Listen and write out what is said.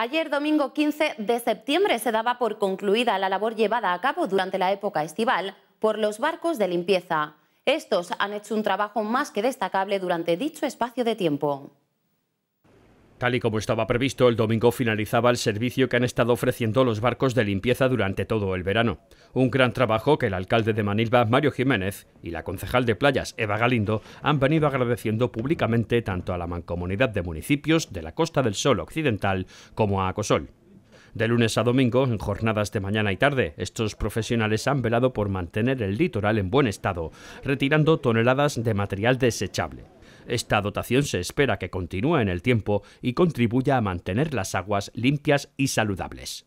Ayer, domingo 15 de septiembre, se daba por concluida la labor llevada a cabo durante la época estival por los barcos de limpieza. Estos han hecho un trabajo más que destacable durante dicho espacio de tiempo. Tal y como estaba previsto, el domingo finalizaba el servicio que han estado ofreciendo los barcos de limpieza durante todo el verano. Un gran trabajo que el alcalde de Manilva, Mario Jiménez, y la concejal de playas, Eva Galindo, han venido agradeciendo públicamente tanto a la mancomunidad de municipios de la Costa del Sol Occidental como a Acosol. De lunes a domingo, en jornadas de mañana y tarde, estos profesionales han velado por mantener el litoral en buen estado, retirando toneladas de material desechable. Esta dotación se espera que continúe en el tiempo y contribuya a mantener las aguas limpias y saludables.